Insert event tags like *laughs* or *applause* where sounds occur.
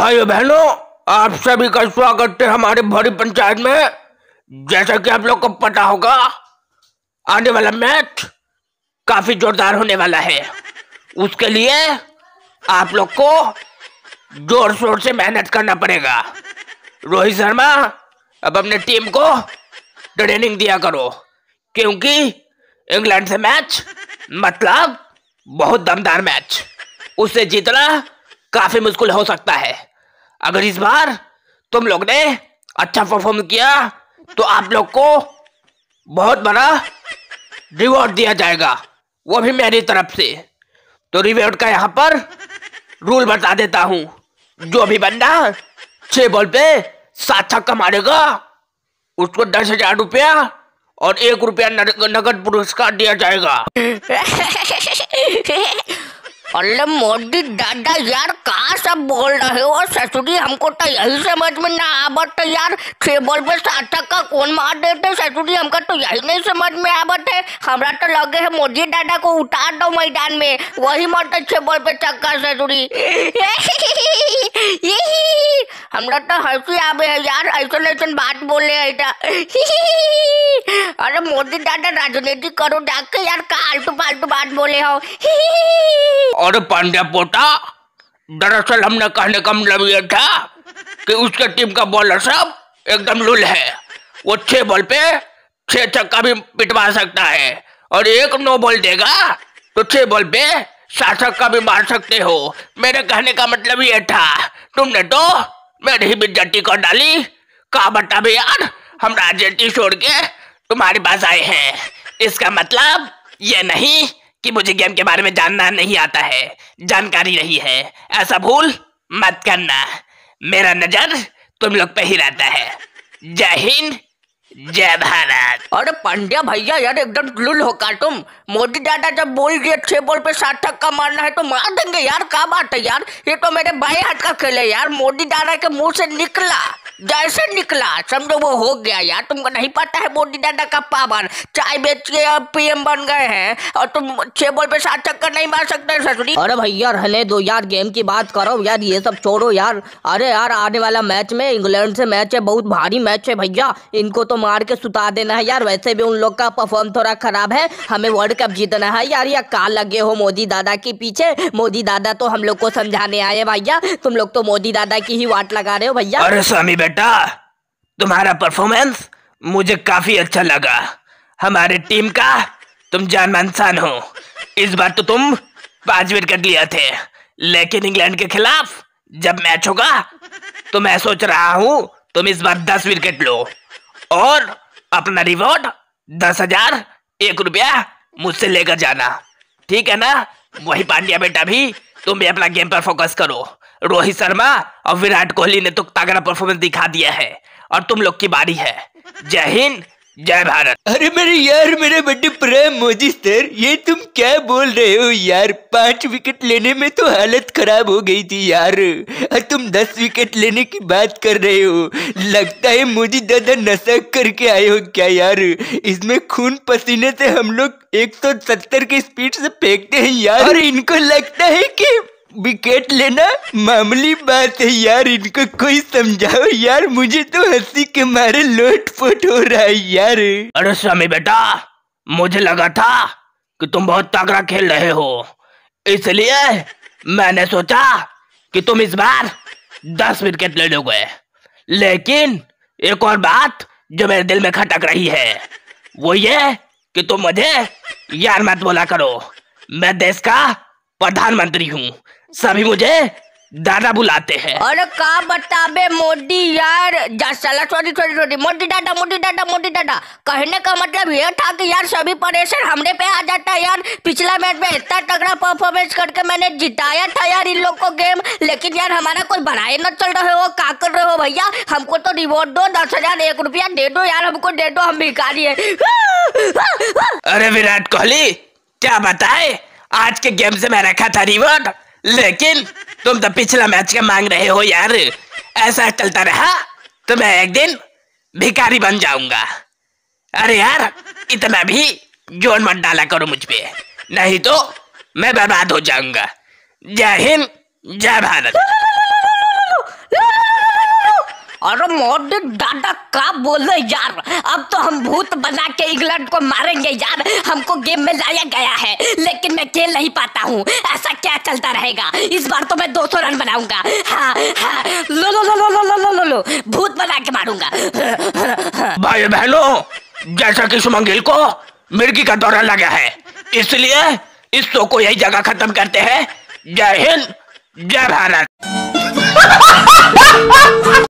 भाइयों बहनों, आप सभी का स्वागत है हमारे भरी पंचायत में। जैसा कि आप लोग को पता होगा, आने वाला मैच काफ़ी जोरदार होने वाला है। उसके लिए आप लोग को ज़ोर शोर से मेहनत करना पड़ेगा। रोहित शर्मा, अब अपने टीम को ट्रेनिंग दिया करो, क्योंकि इंग्लैंड से मैच मतलब बहुत दमदार मैच। उससे जीतना काफ़ी मुश्किल हो सकता है। अगर इस बार तुम लोग ने अच्छा परफॉर्म किया तो आप लोग को बहुत बड़ा रिवॉर्ड दिया जाएगा। वो भी मेरी तरफ़ से। तो रिवॉर्ड का यहाँ पर रूल बता देता हूँ। जो भी बंदा छह बॉल पे सात छक्का मारेगा, उसको दस हज़ार रुपया और एक रुपया नगद पुरस्कार दिया जाएगा। *laughs* अरे मोदी दादा यार, कहा सब बोल रहे हो? ससुरी हमको तो यही समझ में ना आवत है यार। छह बॉल पे सात का कौन मार देते ससुरी हमको तो यही नहीं समझ में आवत है। हमारा तो लगे है मोदी दादा को उतार दो मैदान में। वही मरते छह बॉल पे चक्का ससुरी *laughs* हमरा तो हँसी आवे है यार, ऐसा ऐसा बात बोले है *laughs* अरे मोदी दादा, राजनीति करो, जाके यार का आलतू फालतू बात बोले हो। *laughs* और पांड्या पोटा दरअसल हमने कहने का मतलब ये था कि उसके टीम का बॉलर सब एकदम लुल है। वो छह बॉल पे छह छक्का भी पिटवा सकता है और एक नो बॉल देगा तो छह बॉल पे सात छक्का भी मार सकते हो। मेरे कहने का मतलब ये था। तुमने तो मेरी बिजटी को डाली। का बता भी यार हम राज़ी छोड़ के तुम्हारे पास आए हैं। इसका मतलब ये नहीं कि मुझे गेम के बारे में जानना नहीं आता है, जानकारी नहीं है। ऐसा भूल मत करना। मेरा नज़र तुम लोग पे ही रहता है। जय हिंद जय भारत। अरे पांड्या भैया यार, एकदम लुल हो का तुम? मोदी दादा जब बोल दिए, छह बॉल पे सात का मारना है तो मार देंगे यार, क्या बात है यार? ये तो मेरे बाएँ हाथ का खेल है यार, मोदी दादा के मुँह से निकला। जैसे निकला समझो वो हो गया यार। तुमको नहीं पता है मोदी दादा का पावर चाय बेच के अब पीएम बन गए हैं और तुम छह बॉल पे सात चक्कर नहीं मार सकते ससुरी। अरे भैया रहने दो यार गेम की बात करो यार ये सब छोड़ो यार। अरे यार आने वाला मैच में इंग्लैंड से मैच है बहुत भारी मैच है भैया। इनको तो मार के सुता देना है यार। वैसे भी उन लोग का परफॉर्म थोड़ा खराब है। हमें वर्ल्ड कप जीतना है यार। या का लगे हो मोदी दादा के पीछे। मोदी दादा तो हम लोग को समझाने आए भैया। तुम लोग तो मोदी दादा की ही वाट लगा रहे हो भैया। अरे स्वामी बेटा, तुम्हारा परफॉर्मेंस मुझे काफ़ी अच्छा लगा। हमारे टीम का तुम जान इंसान हो। इस बार तो तुम पाँच विकेट लिए थे। लेकिन इंग्लैंड के खिलाफ जब मैच होगा तो मैं सोच रहा हूँ तुम इस बार दस विकेट लो। और अपना रिवॉर्ड दस हज़ार एक रुपया मुझसे लेकर जाना। ठीक है ना? वही पांड्या बेटा भी, तुम भी अपना गेम पर फोकस करो। रोहित शर्मा और विराट कोहली ने तो तगड़ा परफॉर्मेंस दिखा दिया है और तुम लोग की बारी है। जय हिंद जय भारत। अरे मेरे यार मेरे बड़े प्रेम मोदी सर ये तुम क्या बोल रहे हो यार? पाँच विकेट लेने में तो हालत खराब हो गई थी यार। और तुम दस विकेट लेने की बात कर रहे हो। लगता है मोदी दादा नशा करके आए हो क्या यार? इसमें खून पसीने से हम लोग 170 की स्पीड से फेंकते हैं यार। और इनको लगता है कि विकेट लेना, मामूली बात है यार, इनको कोई समझाओ यार, मुझे तो हँसी के मारे लोटपोट हो रहा है यार। अरे स्वामी बेटा, मुझे लगा था कि तुम बहुत तगड़ा खेल रहे हो। इसलिए मैंने सोचा कि तुम इस बार दस विकेट ले लोगे। लेकिन एक और बात जो मेरे दिल में खटक रही है, वो ये कि तुम मुझे यार मत बोला करो। मैं देश का प्रधानमंत्री हूँ। सभी मुझे दादा बुलाते हैं। अरे का बताबे मोदी यार साला सॉरी सॉरी सॉरी मोदी दादा मोदी दादा मोदी दादा। कहने का मतलब ये था कि यार सभी परेशान हमने पे आ जाता है यार। पिछला मैच में इतना तगड़ा परफॉर्मेंस करके मैंने जिताया था यार इन लोग को गेम लेकिन यार हमारा कोई बढ़ाए न चल रहे हो का कर रहे हो भैया? हमको तो रिवॉर्ड दो दस हज़ार एक रुपया दे दो यार हमको दे दो हम भिखारी है। अरे विराट कोहली क्या बताए? आज के गेम से मैं रखा था रिवॉर्ड लेकिन तुम तो पिछला मैच का मांग रहे हो यार। ऐसा चलता रहा तो मैं एक दिन भिखारी बन जाऊँगा। अरे यार, इतना भी ज़ोर मत डाला करो मुझ पे। नहीं तो मैं बर्बाद हो जाऊँगा। जय हिंद, जय भारत। अरे मोदी दादा का बोले यार? अब तो हम भूत बना के इंग्लैंड को मारेंगे यार। हमको गेम में लाया गया है, लेकिन मैं खेल नहीं पाता हूँ। ऐसा क्या चलता रहेगा? इस बार तो मैं 200 रन बनाऊँगा। हाँ हाँ। लो लो लो लो लो लो लो। भूत बना के मारूँगा। भाई बहनों, जैसा कि सुमंगिल को मिर्गी का दौरा लगा है, इसलिए इस शो को यही जगह खत्म करते हैं। जय हिंद, जय भारत।